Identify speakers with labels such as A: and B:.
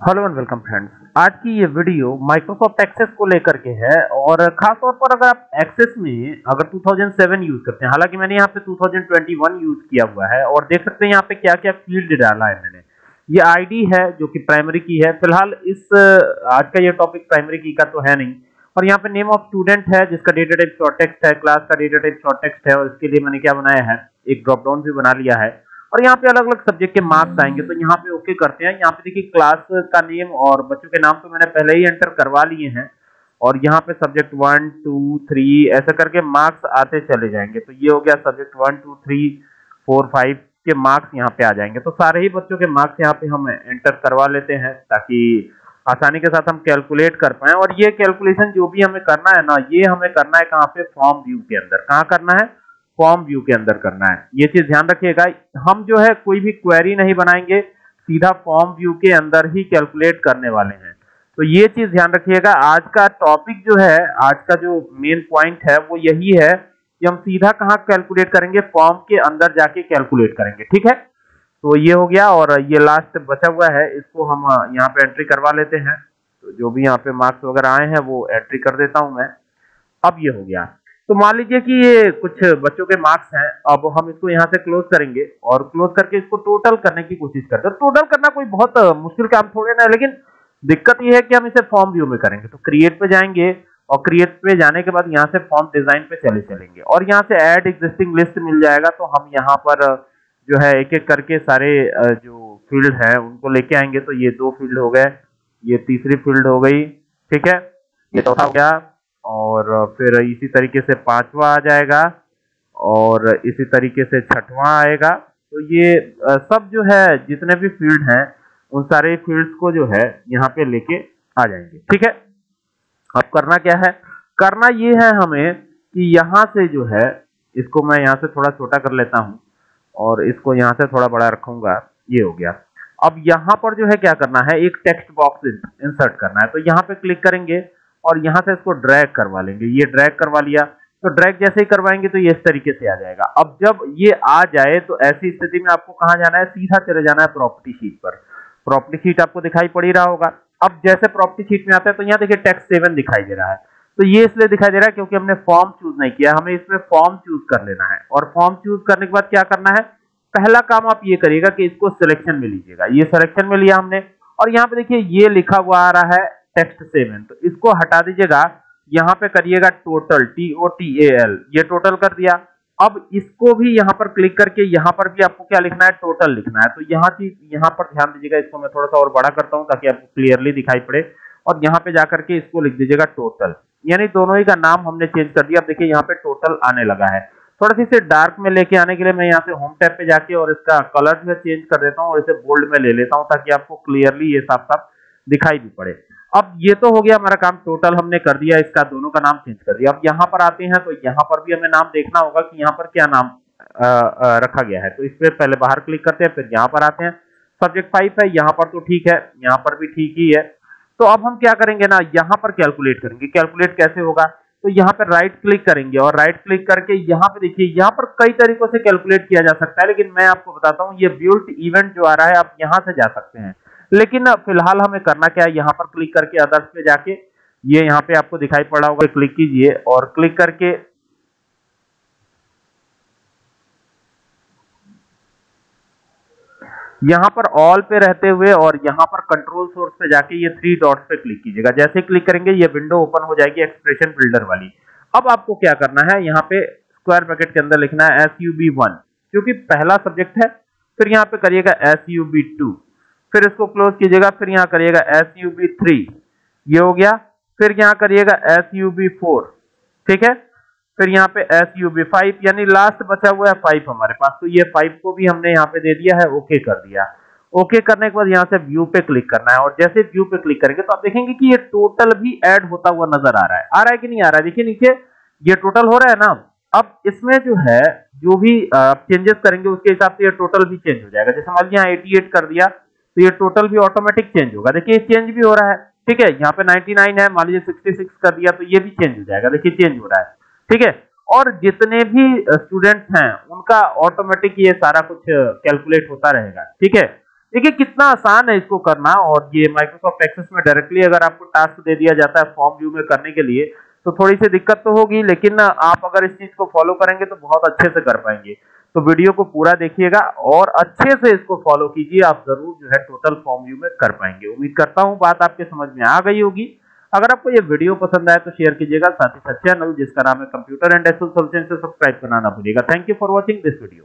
A: Hello and welcome friends आज की ये वीडियो माइक्रोसॉफ्ट एक्सेस को लेकर के है और खास तौर पर अगर आप एक्सेस में अगर 2007 यूज़ करते हैं, हालाँकि मैंने यहाँ पे 2021 यूज़ किया हुआ है और देख सकते हैं यहाँ पे क्या क्या फ़ील्ड डाला है मैंने। ये आईडी है जो कि प्राइमरी की है। फ़िलहाल इस आज का ये टॉपिक प्राइमरी की का तो है नहीं। और यहाँ पे नेम ऑफ़ स्टूडेंट है, जिसका डेटा टाइप शॉर्ट टेक्स्ट है क्लास का डेटा टाइप शॉर्ट टेक्स्ट है और इसके लिए मैंने क्या बनाया है? एक ड्रॉप डाउन भी बना लिया है। और यहाँ पे अलग अलग सब्जेक्ट के मार्क्स आएँगे तो यहाँ पे ओके करते हैं। यहाँ पे देखिए क्लास का नेम और बच्चों के नाम तो मैंने पहले ही एंटर करवा लिए हैं। और यहाँ पे सब्जेक्ट वन टू थ्री ऐसा करके मार्क्स आते चले जाएँगे। तो ये हो गया subject one two three four five के मार्क्स यहाँ पे आ जाएँगे। तो सारे ही बच्चों के मार्क्स यहाँ पे हम एंटर करवा लेते हैं, ताकि आसानी के साथ हम कैलकुलेट कर पाए। और ये कैलकुलेशन जो भी हमें करना है ना, ये हमें करना है कहाँ पे? फॉर्म व्यू के अंदर। कहाँ करना है? फॉर्म व्यू के अंदर करना है। ये चीज़ ध्यान रखिएगा, हम जो है कोई भी क्वेरी नहीं बनाएँगे, सीधा फॉर्म व्यू के अंदर ही कैलकुलेट करने वाले हैं। तो ये चीज़ ध्यान रखिएगा, आज का टॉपिक जो है, आज का जो मेन पॉइंट है, वो यही है कि हम सीधा कहाँ कैलकुलेट करेंगे फॉर्म के अंदर जाके कैलकुलेट करेंगे, ठीक है? तो ये हो गया और ये लास्ट बचा हुआ है, इसको हम यहाँ पे एंट्री करवा लेते हैं। तो जो भी यहाँ पे मार्क्स वगैरह आए हैं, वो एंट्री कर देता हूँ मैं। अब ये हो गया। तो मान लीजिए कि ये कुछ बच्चों के मार्क्स हैं, अब हम इसको यहाँ से क्लोज करेंगे और क्लोज करके इसको टोटल करने की कोशिश करते हैं। टोटल करना कोई बहुत मुश्किल काम थोड़े ना है, लेकिन दिक्कत ये है कि हम इसे फॉर्म व्यू में करेंगे। तो क्रिएट पे जाएँगे और क्रिएट पे जाने के बाद यहाँ से फॉर्म डिज़ाइन पे चले चलेंगे। और यहाँ से एड एग्जिस्टिंग लिस्ट मिल जाएगा तो हम यहाँ पर जो है एक एक करके सारे जो फ़ील्ड है, उनको लेके आएँगे। तो ये दो फ़ील्ड हो गए, ये तीसरी फ़ील्ड हो गई, ठीक है? ये चौथा हो गया। और फिर इसी तरीके से पांचवा आ जाएगा और इसी तरीके से छठवां आएगा। तो ये सब जो है, जितने भी फ़ील्ड हैं, उन सारे फील्ड्स को जो है, यहाँ पे लेके आ जाएँगे। ठीक है? अब करना क्या है? करना ये है हमें कि यहाँ से जो है, इसको मैं यहाँ से थोड़ा छोटा कर लेता हूँ और इसको यहाँ से थोड़ा बड़ा रखूँगा। ये हो गया। अब यहाँ पर जो है क्या करना है? एक टेक्स्ट बॉक्स इंसर्ट करना है। तो यहाँ पे क्लिक करेंगे। और यहाँ से इसको ड्रैग करवा लेंगे। ये ड्रैग करवा लिया तो ड्रैग जैसे ही करवाएँगे तो ये इस तरीके से आ जाएगा। अब जब ये आ जाए तो ऐसी स्थिति में आपको कहाँ जाना है? सीधा चले जाना है प्रॉपर्टी शीट पर। प्रॉपर्टी शीट आपको दिखाई पड़ ही रहा होगा। अब जैसे प्रॉपर्टी शीट में आता है तो यहाँ देखिए टैक्स सेवन दिखाई दे रहा है। तो ये इसलिए दिखाई दे रहा है क्योंकि हमने फॉर्म चूज़ नहीं किया। हमें इसमें फॉर्म चूज़ कर लेना है। और फॉर्म चूज़ करने के बाद क्या करना है? पहला काम आप ये करिएगा कि इसको सिलेक्शन में लीजिएगा। ये सिलेक्शन में लिया हमने। और यहाँ पे देखिए, ये लिखा हुआ आ रहा है टेक्स्ट सेवन तो इसको हटा दीजिएगा। यहाँ पे करिएगा total T O T A L ये टोटल कर दिया। अब इसको भी यहाँ पर क्लिक करके यहाँ पर भी आपको क्या लिखना है? टोटल लिखना है। तो यहाँ चीज़, यहाँ पर ध्यान दीजिएगा। इसको मैं थोड़ा सा और बड़ा करता हूँ ताकि आपको क्लियरली दिखाई पड़े। और यहाँ पे जाकर के इसको लिख दीजिएगा टोटल यानी दोनों ही का नाम हमने चेंज कर दिया। अब देखिए यहाँ पे टोटल आने लगा है। थोड़ा सी इसे डार्क में लेके आने के लिए मैं यहाँ से होम टैब पे जाके और इसका कलर जो चेंज कर देता हूँ और इसे बोल्ड में ले लेता हूँ ताकि आपको क्लियरली ये साफ़ साफ़ दिखाई भी पड़े। अब ये तो हो गया हमारा काम टोटल हमने कर दिया इसका दोनों का नाम चेंज कर दिया। अब यहाँ पर आते हैं तो यहाँ पर भी हमें नाम देखना होगा कि यहाँ पर क्या नाम आ, आ, रखा गया है। तो इस पर पहले बाहर क्लिक करते हैं फिर यहाँ पर आते हैं। सब्जेक्ट फाइव है यहाँ पर तो ठीक है यहाँ पर भी ठीक ही है। तो अब हम क्या करेंगे ना यहाँ पर कैलकुलेट करेंगे। कैलकुलेट कैसे होगा? तो यहाँ पर राइट क्लिक करेंगे और राइट क्लिक करके यहाँ पे देखिए यहाँ पर कई तरीकों से कैलकुलेट किया जा सकता है लेकिन मैं आपको बताता हूँ ये ब्यूल्ट इवेंट जो आ रहा है आप यहाँ से जा सकते हैं। लेकिन फ़िलहाल हमें करना क्या है? यहाँ पर क्लिक करके अदर्स पे जाके ये यहाँ पे आपको दिखाई पड़ा होगा क्लिक कीजिए और क्लिक करके यहाँ पर ऑल पे रहते हुए और यहाँ पर कंट्रोल सोर्स पे जाके ये थ्री डॉट्स पे क्लिक कीजिएगा। जैसे क्लिक करेंगे, ये विंडो ओपन हो जाएगी एक्सप्रेशन बिल्डर वाली। अब आपको क्या करना है? यहाँ पे स्क्वायर ब्रैकेट के अंदर लिखना है एस यू बी वन क्योंकि पहला सब्जेक्ट है, फिर यहाँ पे करिएगा एस यू बी टू फिर इसको क्लोज कीजिएगा, फिर यहाँ करिएगा एस यू बी थ्री ये हो गया, फिर यहाँ करिएगा एस यू बी फोर ठीक है? फिर यहाँ पे एस यू बी फाइव यानी लास्ट बचा हुआ है फाइव हमारे पास। तो ये फाइव को भी हमने यहाँ पे दे दिया है ओके कर दिया। ओके करने के बाद यहाँ से व्यू पे क्लिक करना है। और जैसे व्यू पे क्लिक करेंगे तो आप देखेंगे कि ये टोटल भी ऐड होता हुआ नज़र आ रहा है। आ रहा है कि नहीं आ रहा है? देखिए नीचे, ये टोटल हो रहा है ना? अब इसमें जो है, जो भी चेंजेस करेंगे, उसके हिसाब से ये टोटल भी चेंज हो जाएगा। जैसे मान लिया एटी कर दिया तो ये टोटल भी ऑटोमेटिक चेंज होगा। देखिए चेंज भी हो रहा है। ठीक है, यहाँ पे 99 है, मान लीजिए 66 कर दिया तो ये भी चेंज हो जाएगा। देखिए चेंज हो रहा है। ठीक है, और जितने भी स्टूडेंट्स हैं, उनका ऑटोमेटिक ये सारा कुछ कैलकुलेट होता रहेगा। ठीक है? देखिए, कितना आसान है इसको करना, और ये माइक्रोसॉफ्ट एक्सेस में डायरेक्टली अगर आपको टास्क दे दिया जाता है फॉर्म व्यू में करने के लिए तो थोड़ी सी दिक्कत तो होगी, लेकिन आप अगर इस चीज़ को फॉलो करेंगे तो बहुत अच्छे से कर पाएँगे। तो वीडियो को पूरा देखिएगा और अच्छे से इसको फॉलो कीजिए। आप ज़रूर जो है टोटल फॉर्म व्यू में कर पाएँगे। उम्मीद करता हूँ बात आपके समझ में आ गई होगी। अगर आपको ये वीडियो पसंद आए तो शेयर कीजिएगा। साथ ही साथ चैनल जिसका नाम है computer and S L solution से सब्सक्राइब करना ना भूलिएगा। Thank you for watching this video